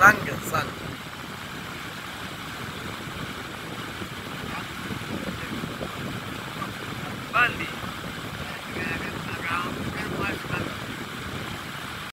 Asante sana. Bali